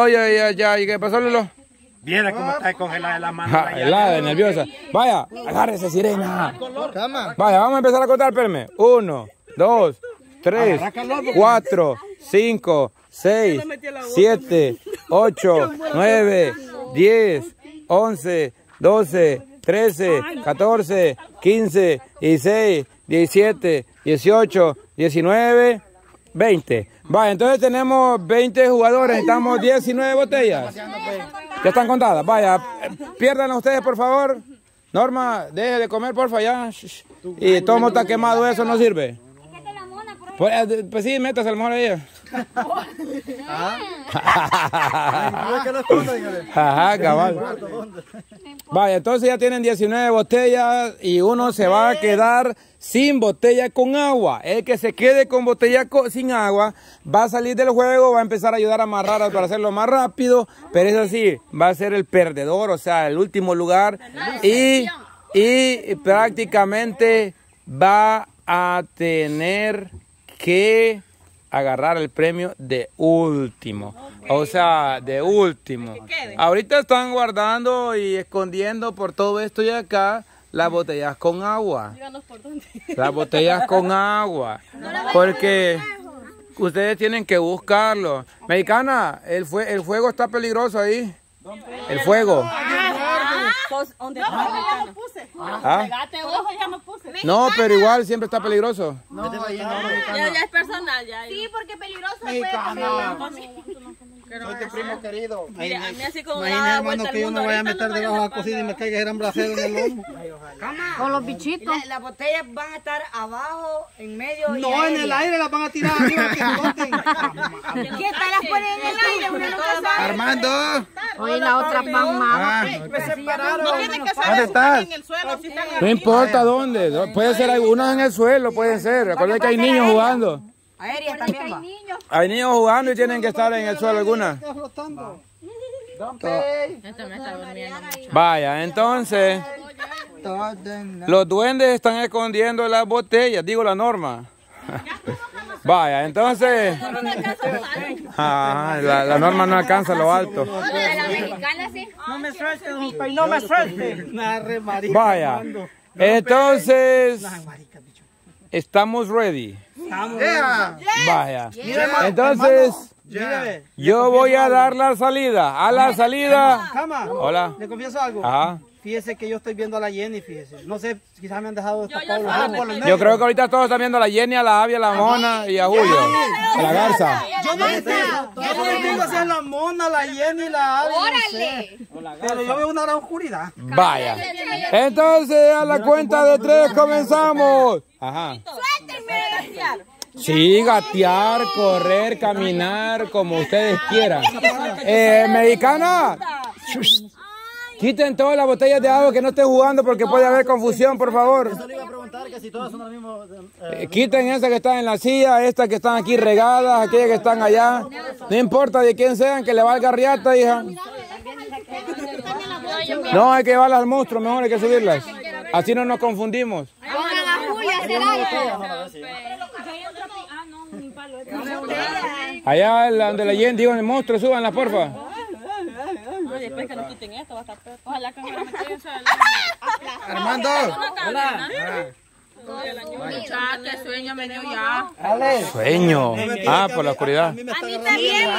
Oye, ya, ya, ¿y qué pasó, Lolo? Viera cómo está congelada la mano. Ja, helada, nerviosa. Vaya, agárrese, sirena. Vaya, vamos a empezar a contar, espérame. Uno, dos, tres, cuatro, cinco, seis, siete, ocho, nueve, diez, once, doce, trece, catorce, quince, dieciséis, diecisiete, dieciocho, diecinueve, veinte. Vaya, entonces tenemos 20 jugadores, necesitamos 19 botellas. Ya están contadas. Vaya, pierdan ustedes, por favor. Norma, deje de comer, porfa, ya. Y todo está quemado, eso no sirve. Pues, eh, pues sí, métase a lo mejor ella. Ajá, cabal. Vaya, entonces ya tienen 19 botellas y uno se va a quedar sin botella con agua. El que se quede con botella co- sin agua va a salir del juego, va a empezar a ayudar a amarrar para hacerlo más rápido, pero es así, va a ser el perdedor, o sea, el último lugar y, y prácticamente va a tener que agarrar el premio de último. O sea, de último. Ahorita están guardando y escondiendo por todo esto y acá las botellas con agua. Las botellas con agua. Porque ustedes tienen que buscarlo. Mexicana, el, fue, el fuego está peligroso ahí. El fuego. ¿Ah? No, pero igual siempre está peligroso. Ya, ya es personal, ya. Sí, porque peligroso puede Mexicana. Soy tu primo querido. Mira, a mí así como Imagina, una hermano, que yo me vaya a meter no me debajo de la cocina y me caiga gran bracero en el lomo. Con los bichitos. Las botellas van a estar abajo, en medio y No, en el aire las van a tirar arriba que. ¿Qué tal las ponen en el aire? Nunca sabe. Armando. Oye, la otra pan más. No tienen que ¿Dónde saber estás? en el suelo si están No importa dónde. Puede ser algunos en el suelo, pueden ser. Recuerden que hay niños jugando. Aéreas también va. Hay niños jugando y tienen que estar en el suelo algunas. Está flotando. Esta me está durmiendo mucho. Vaya, entonces los duendes están escondiendo las botellas, digo la norma. Vaya, entonces ah, la, la norma no alcanza lo alto. No me suelte, no me suelte. Vaya, entonces estamos ready. Vaya, entonces yo voy a dar la salida. A la salida. Cama. Hola. ¿Le confieso algo? Ajá. Fíjese que yo estoy viendo a la Jenny, fíjese. No sé, quizás me han dejado destapado yo los solo ojos me por el estoy- medio. Yo creo que ahorita todos están viendo a la Jenny, a la Avia, a la Mona y a Julio. A la Garza. Yo no entiendo. Yo no entiendo si es la mona, la Jenny, la no sé. Pero yo veo una gran oscuridad. Vaya. Entonces, a la cuenta de tres comenzamos. Ajá. Sí, gatear, correr, caminar, como ustedes quieran. Eh, mexicana, quiten todas las botellas de agua que no estén jugando porque puede haber confusión, por favor. mismo. Eh, quiten esas que están en la silla, estas que están aquí regadas, aquellas que están allá. No importa de quién sean, que le valga riata, hija. No, hay que llevarlas al monstruo, mejor hay que subirlas. Así no nos confundimos. Pongan a Julia, será. Allá la- donde la Jen, digo en el monstruo, súbanlas, porfa. No, después que nos quiten esto va a estar peor. Ojalá que me lo metan en el suelo. Armando. Muchacha, qué sueño me dio ya. Sueño. Ah, por la oscuridad. A mí también,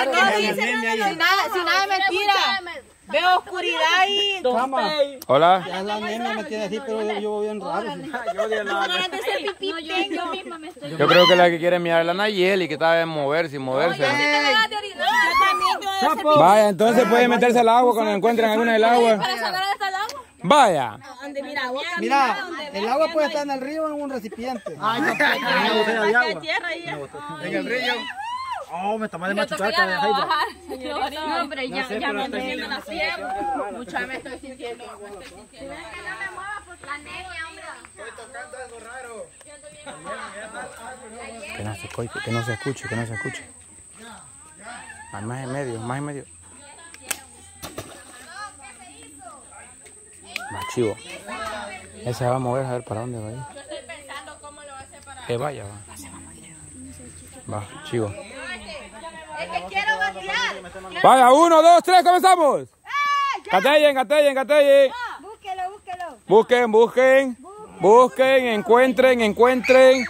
no, sí, sin nada, sin nada de mentira. Veo oscuridad y... Hola. Ya la nena me tiene así, pero yo, yo voy bien raro. de. No, yo, yo misma me estoy. Yo creo que la que quiere mirar es la Nayeli, que está de moverse y moverse. Vaya, entonces puede meterse al agua cuando encuentren alguna del agua. Vaya. Mira, el agua puede estar en el río o en un recipiente. Ay, no, Hay tierra ahí. En el río. Oh, me tomé de Me toca ya me voy a bajar. No, hombre, ya, ya me Estoy viendo la pierna. Mucha me estoy sintiendo. Que no se escuche, que no se escuche, que no se escuche. Más, más en medio, más en medio. Más chivo. Ese se va a mover a ver para dónde va a ir. Que vaya, va. Va, chivo. Es que quiero batear. Vaya, uno, dos, tres, comenzamos. Catellen, catellen, catellen. Búsquelo, búsquelo. Busquen, busquen, busquen, encuentren, encuentren.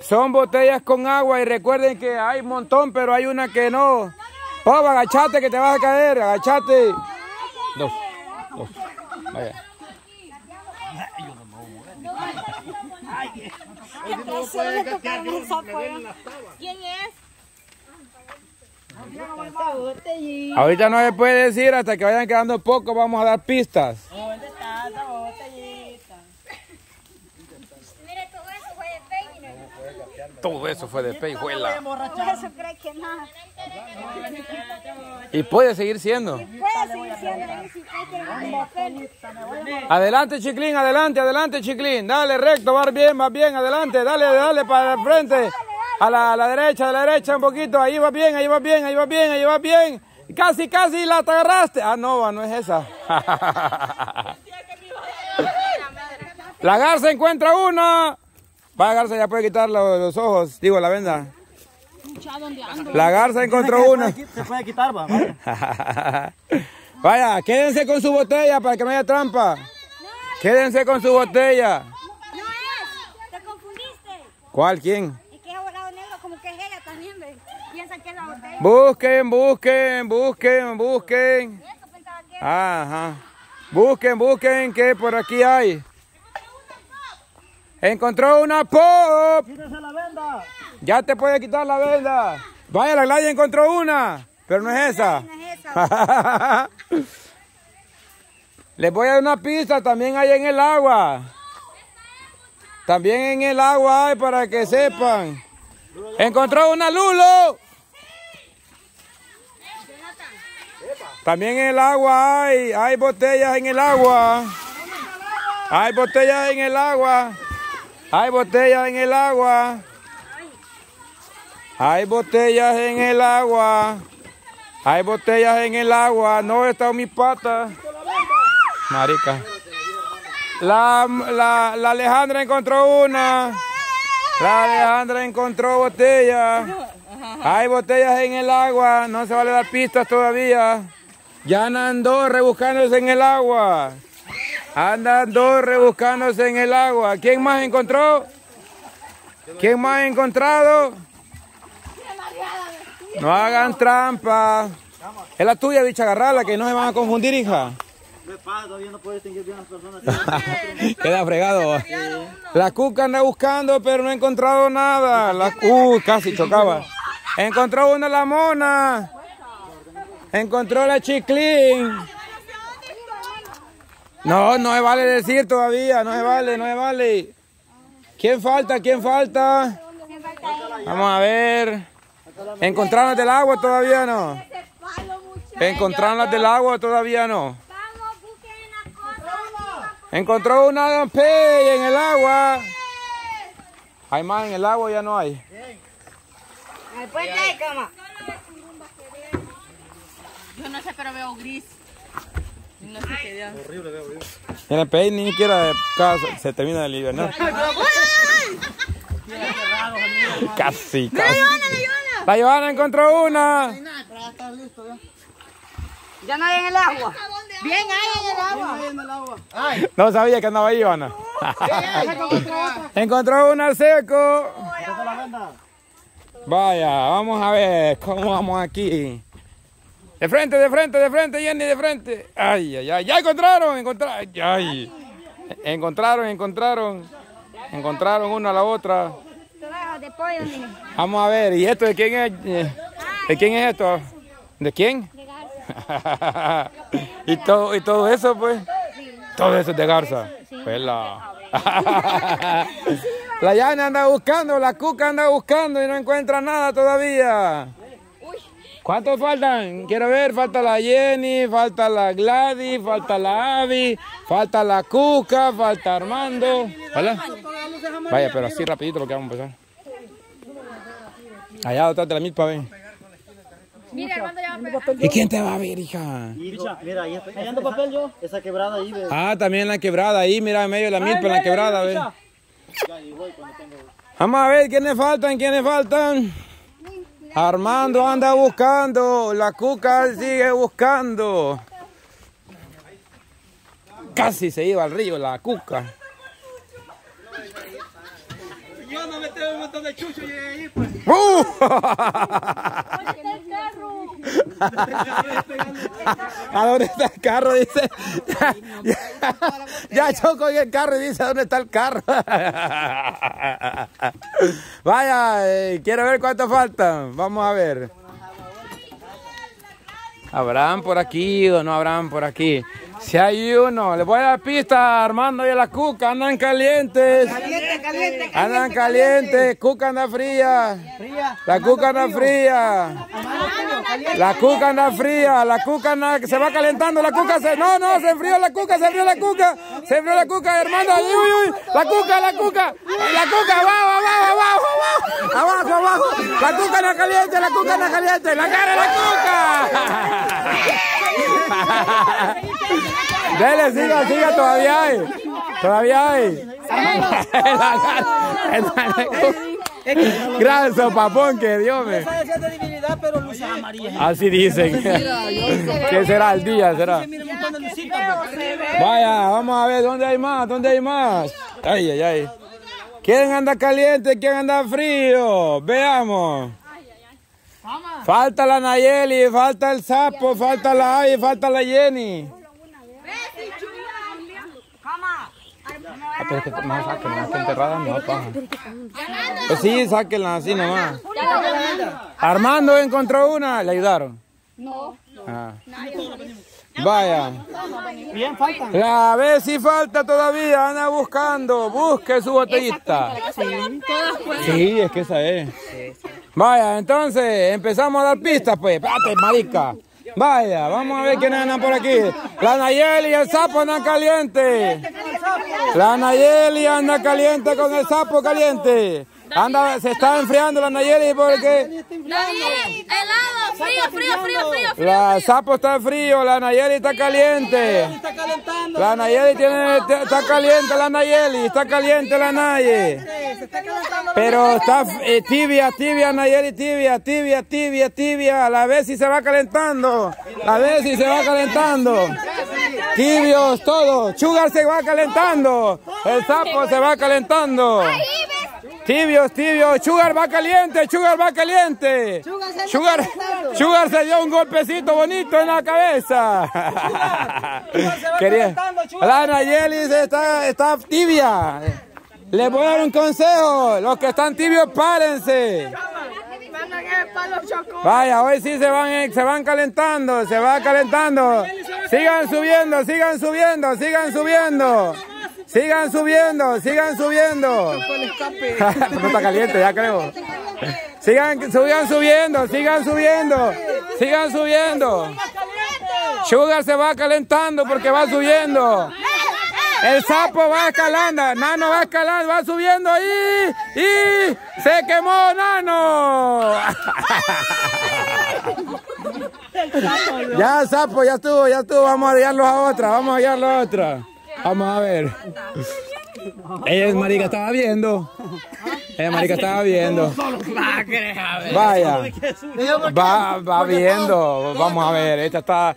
Son botellas con agua y recuerden que hay un montón, pero hay una que no. Pablo, agachate que te vas a caer, agachate. Dos, dos, vaya. ¿Quién es? Ahorita no se puede decir hasta que vayan quedando pocos, vamos a dar pistas. ¿Dónde está esa botellita? Mire, todo eso fue de peine. Todo eso fue de peijuela. Por eso cree que nada. Y puede seguir siendo. Puede seguir siendo. Adelante, Chiclín, adelante, adelante, Chiclín. Dale recto, va bien, va bien, adelante. Dale, dale para el frente. A la, a la derecha, a la derecha un poquito. Ahí va bien, ahí va bien, ahí va bien, ahí va bien. Casi, casi la te agarraste. Ah, no, no es esa. La garza encuentra una. Va, garza, ya puede quitar los, los ojos, digo, la venda. La garza encontró una. Se puede quitar, va. vaya. Vaya, quédense con su botella para que no haya trampa. Quédense con su botella. No es. Te confundiste. ¿Cuál? ¿Quién? Es que es volado negro como que es ella también. Ve. Piensa que es la botella. Busquen, busquen, busquen, busquen. Eso pensaba que Ajá. Busquen, busquen que por aquí hay. Encontró una pop. Quítese la venda. Ya te puede quitar la venda. Vaya, la Glaya encontró una. Pero no es esa. no es esa. Les voy a dar una pista, también hay en el agua. También en el agua hay para que sepan. Encontró una Lulo. También en el agua hay, hay botellas en el agua. Hay botellas en el agua. Hay botellas en el agua. Hay botellas en el agua. Hay botellas en el agua. No está mi pata. Marica. La, la, la Alejandra encontró una. La Alejandra encontró botella. Hay botellas en el agua. No se vale dar pistas todavía. Ya andan dos rebuscándose en el agua. Andan dos rebuscándose en el agua. ¿Quién más encontró? ¿Quién más ha encontrado? No hagan trampa. Es la tuya, bicha, agarrala, que no se van a confundir, hija. Me pasa, todavía no puedo distinguir bien las personas. Queda fregado. La cuca anda buscando, pero no ha encontrado nada. La uh, casi chocaba. Encontró una la mona. Encontró la chiclín. No, no se vale decir todavía, no se vale, no se vale. ¿Quién falta? ¿Quién falta? Vamos a ver. ¿Encontraron las del agua todavía no? ¿Encontraron las del agua todavía no? Encontró una Pey en el agua. Hay más en el agua, ya no hay. Después de cama. Yo no sé, pero veo gris. No sé qué Dios. En el Pey ni siquiera casa- se termina de liberar. Casi, casi. La Joana encontró una. Ya no hay en el agua. Bien hay en el agua. en el agua. No sabía que andaba ahí, Joana. encontró una al seco. La. Vaya, vamos a ver cómo vamos aquí. De frente, de frente, de frente, Jenny, de frente. Ay, ay, ay, ya encontraron, encontraron. Ay. Encontraron, encontraron. Encontraron una a la otra. Vamos a ver, ¿y esto de quién es? ¿De quién es esto? ¿De quién? Y todo y todo eso pues todo eso es de garza la la anda buscando la cuca anda buscando y no encuentra nada todavía ¿Cuántos faltan? Quiero ver, falta la Jenny, falta la Gladys, falta la Abby, falta la Cuca, falta Armando. ¿Hola? Vaya, pero así rapidito lo que vamos a empezar. Allá detrás de la milpa, ven. Mira, Armando ya va a pegar. ¿Y quién te va a ver, hija? Mira, ahí cayendo papel yo. Esa quebrada ahí, ve. Ah, también la quebrada ahí, mira, en medio de la milpa, en la quebrada, ve. Vamos a ver quiénes faltan, quiénes faltan. Armando anda buscando, la cuca sigue buscando. Casi se iba al río la cuca. Yo no me tengo un montón de chucho y ahí pues. ¡Uh! ¿A dónde está el carro? Dice. Ya, ya chocó en el carro y dice, ¿dónde está el carro? Vaya, eh, quiero ver cuánto faltan. Vamos a ver. ¿Habrán por aquí o no habrán por aquí? Si hay uno, les voy a dar pista a Armando y a la Cuca, andan calientes. Caliente, caliente, Andan calientes, Cuca anda fría. La Cuca anda fría. La Cuca anda fría, la Cuca anda, se va calentando, la Cuca se, no, no, se enfrió la Cuca, se enfrió la Cuca, se enfrió la Cuca, hermano, uy, uy, uy, la Cuca, la Cuca, la Cuca, abajo, abajo, abajo, abajo, abajo, abajo, la Cuca anda caliente, la Cuca anda caliente, la cara de la Cuca. Dele, siga, siga, todavía hay. Todavía hay. Gran sopapón que Dios me. Así dicen. ¿Qué será el día? Será. Vaya, vamos a ver dónde hay más, dónde hay más. Ay, ay, ay. ¿Quién anda caliente? ¿Quién anda frío? Veamos. Falta la Nayeli, falta el sapo, falta la Ay, falta la Jenny. Ah, pero es que no, sáquenla, está enterrada, no, paja. Pues sí, sáquenla así nomás. Armando encontró una, le ayudaron. No. Vaya. Bien, faltan. A ver si falta todavía, anda buscando, busque su botellita. Sí, es que esa es. Vaya, entonces empezamos a dar pistas, pues. Espérate, marica. Vaya, vamos a ver quiénes andan por aquí. La Nayeli y el sapo andan caliente. La Nayeli anda caliente con el sapo caliente. Anda, se está enfriando la Nayeli porque helado, frío, frío, frío, frío, frío. la sapo está frío, la Nayeli está caliente. Está calentando. La Nayeli tiene, está caliente la Nayeli, está caliente la Naye. Se está calentando. Pero está eh, tibia, tibia, Nayeli, tibia, tibia, tibia, tibia. A la vez si se va calentando. A ver si se va calentando. Tibios todos. Sugar se va calentando. El sapo se va calentando. Tibios, tibios. Sugar va caliente, Sugar va caliente. Sugar, Sugar se dio un golpecito bonito en la cabeza. Quería. La Nayeli se está, está tibia. Les voy a dar un consejo. Los que están tibios, párense. Vaya, hoy sí se van, eh, se van calentando, se va calentando. Sigan subiendo, sigan subiendo, sigan subiendo. Sigan subiendo, sigan subiendo. no está caliente, ya creo. Sigan, sigan subiendo, sigan subiendo, sigan subiendo. Sugar se va calentando porque va subiendo. El sapo va escalando, Nano va escalando, va subiendo ahí y se quemó Nano. Ya sapo, ya estuvo, ya estuvo, vamos a guiarlos a otra, vamos a guiarlos a otra. Vamos a ver. Ella, marica, estaba viendo. Ella, marica, estaba viendo. Vaya. Va, va viendo. Vamos a ver. Esta está,